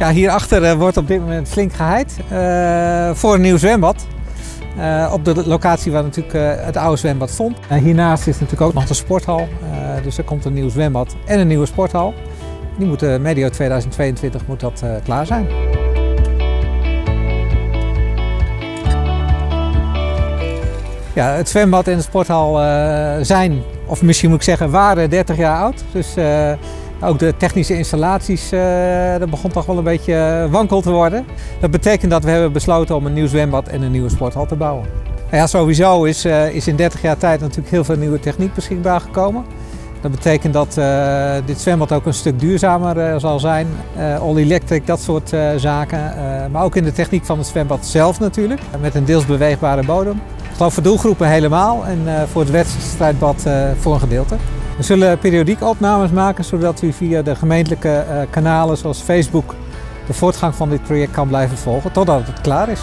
Ja, hierachter uh, wordt op dit moment flink geheid uh, voor een nieuw zwembad. Uh, op de locatie waar natuurlijk het oude zwembad stond. hiernaast is natuurlijk ook nog de sporthal. dus er komt een nieuw zwembad en een nieuwe sporthal. Die moet medio 2022 moet dat klaar zijn. Ja, het zwembad en de sporthal zijn, of misschien moet ik zeggen, waren 30 jaar oud. Dus ook de technische installaties, uh, dat begon toch wel een beetje eh, wankel te worden. Dat betekent dat we hebben besloten om een nieuw zwembad en een nieuwe sporthal te bouwen. Nou sowieso is, uh, is in 30 jaar tijd natuurlijk heel veel nieuwe techniek beschikbaar gekomen. Dat betekent dat dit zwembad ook een stuk duurzamer zal zijn. Uh, all electric, dat soort zaken. maar ook in de techniek van het zwembad zelf natuurlijk. Met een deels beweegbare bodem. Ik geloof voor doelgroepen helemaal en voor het wedstrijdbad voor een gedeelte. We zullen periodiek opnames maken zodat u via de gemeentelijke eh, kanalen zoals Facebook de voortgang van dit project kan blijven volgen totdat het klaar is.